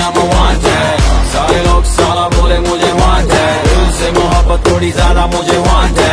दुनिया में वांट है सारे लोग साला बोले मुझे वांट है दिल से मोहब्बत थोड़ी ज़्यादा मुझे वांट है